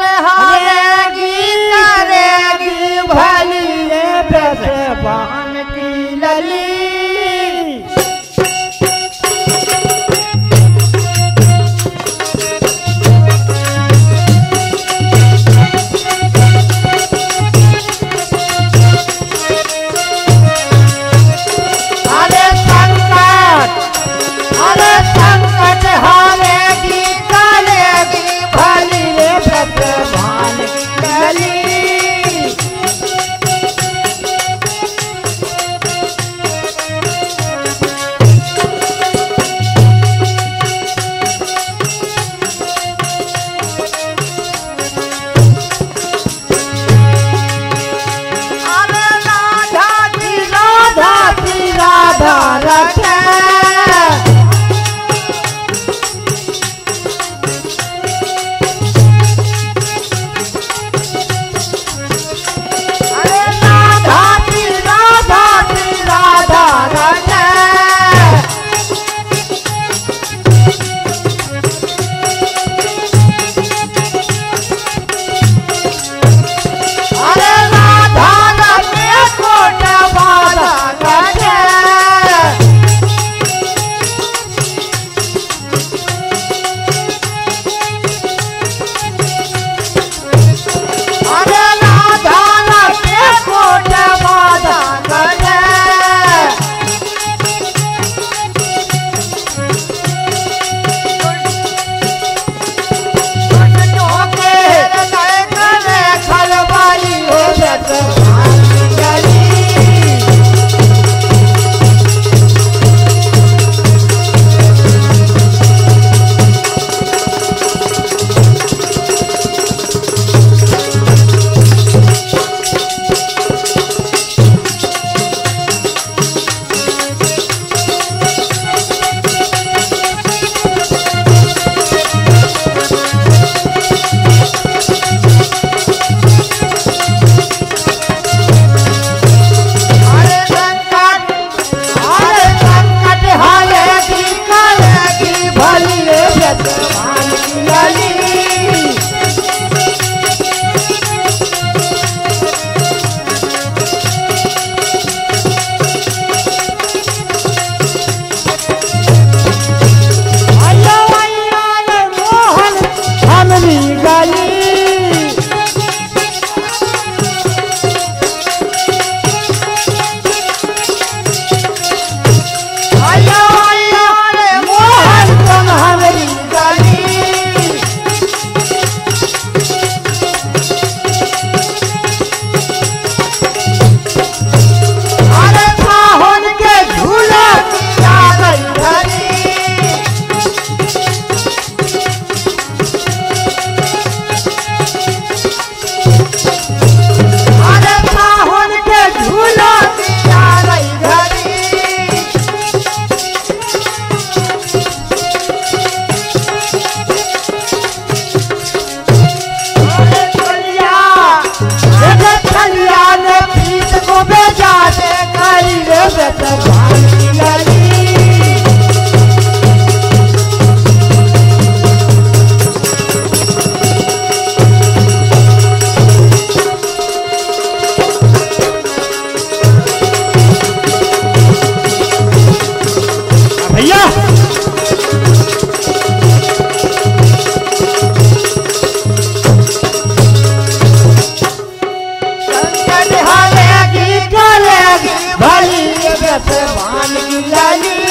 ha Lani, Lani.